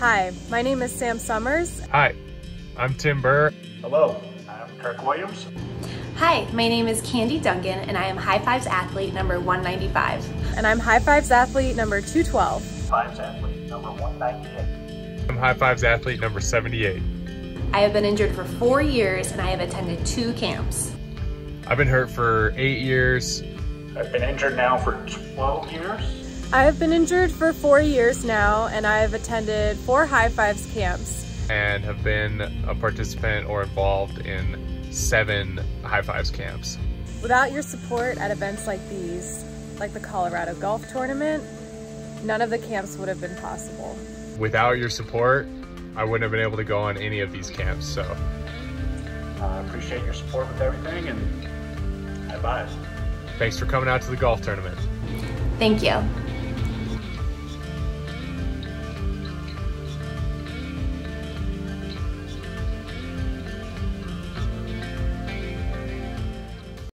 Hi, my name is Sam Summers. Hi, I'm Tim Burr. Hello, I'm Kirk Williams. Hi, my name is Candy Duncan and I am High Fives athlete number 195. And I'm High Fives athlete number 212. Fives athlete number 198. I'm High Fives athlete number 78. I have been injured for four years and I have attended two camps. I've been hurt for eight years. I've been injured now for 12 years. I have been injured for four years now and I have attended four High Fives camps. And have been a participant or involved in seven High Fives camps. Without your support at events like these, like the Colorado Golf Tournament, none of the camps would have been possible. Without your support, I wouldn't have been able to go on any of these camps, so. I uh, appreciate your support with everything and advice. Thanks for coming out to the golf tournament. Thank you.